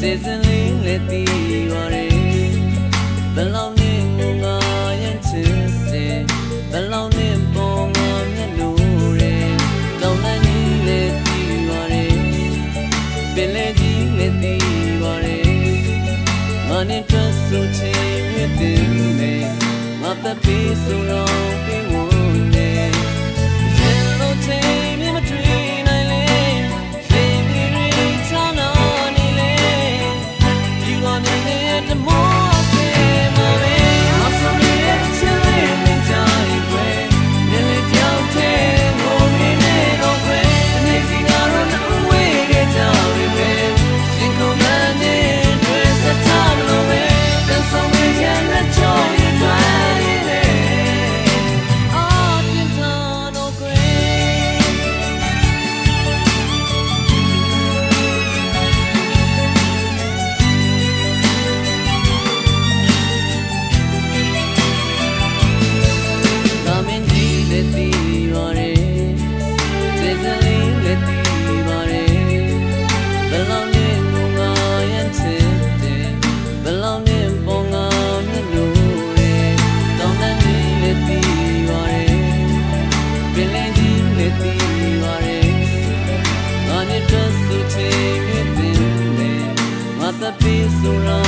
စေစင်လေးလက်တီဝရဲဘလောင်နဲ့ငုံငါရဲ့ချစ်စေဘလောင်နဲ့ပေါ်ငါမျက်လို့ရဲတောင်းတန်းကြီးလက်တီဝရဲပင်လေကြီးလက်တီဝရဲငါနဲ့တွတ်ဆူချင်းမြစ်တင်နေငါသက်ပြီးဆူတော့ nung lòng